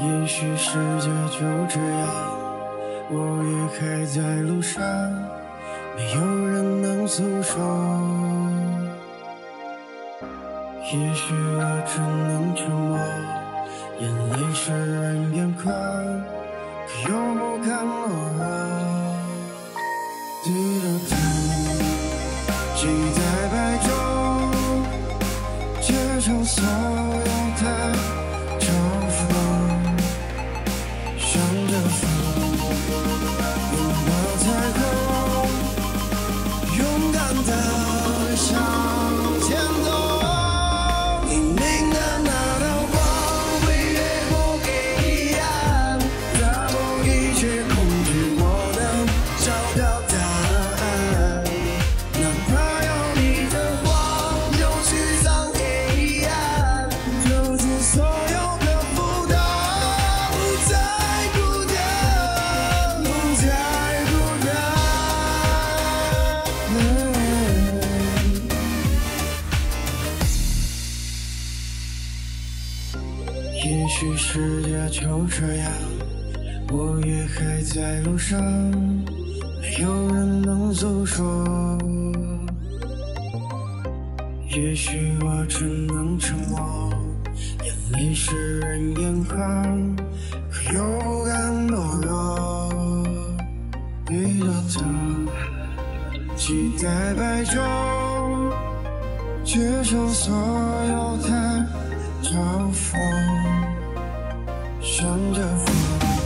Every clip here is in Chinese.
也许世界就这样，我也还在路上，没有人能诉说。也许我只能沉默，眼泪湿润眼眶，可又不敢懦弱。低着头，期待白昼，接受所的向前走。黎明的那道光会越过黑暗，打破一切恐惧，我能找到答案。哪怕有你的光，就驱散黑暗，救出也许世界就这样，我也还在路上，没有人能诉说。也许我只能沉默，眼泪湿润眼眶，可又不敢懦弱。低着头，期待白昼，接受所有的嘲讽，向着风。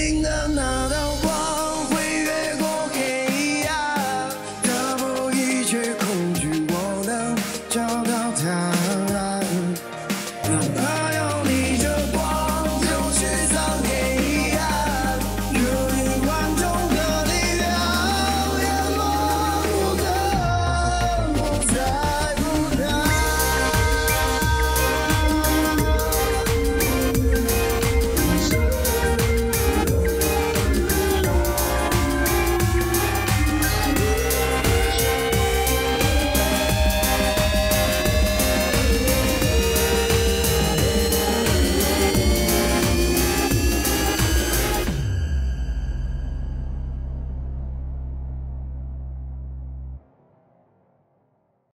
sing the night.